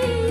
see.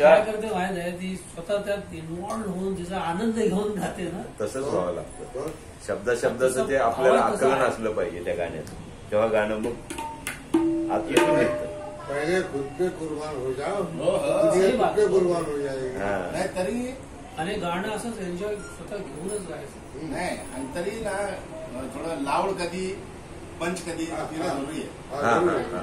काय करते माहीत आहे ती स्वतः त्यात इन्व्हॉल्ड होऊन तिचा आनंद घेऊन गाते ना तसंच व्हावं लागतं? शब्दा शब्दाचं ते आपल्याला आकलन? असलं पाहिजे त्या गाण्यात तेव्हा गाणं मग आतून निघतं पहले खुद पे कुर्बान हो जाओ हो, हो. खुद पे कुर्बान हो जाएगी हा. तरी आणि गाणं असंच एन्जॉय स्वतः घेऊनच गायचं नाही आणि तरी ना थोडं लावड कधी पंच कधी जरुरी आहे हाँ, हा. हा, हा.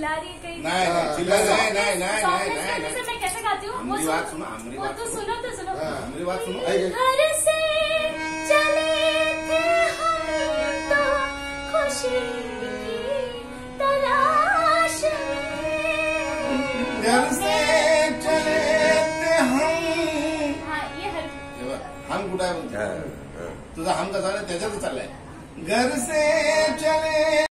चिल्ला रही है कहीं नाही नाही चिल्ला नाही नाही नाही नाही Softness नाही से मैं कैसे गाती हूँ? सुनो- बात सुनो, हमरी वो बात तो सुनो। तो सुनो। हाँ, हमरी बात सुनो। घर से चले थे हम तो खुशी की तलाश में। घर से चले थे हम। हाँ ये हर हम कुठं आहे हा, म्हणतो हा. तुझा हम कसा त्याच्यातच चाललाय घर से चले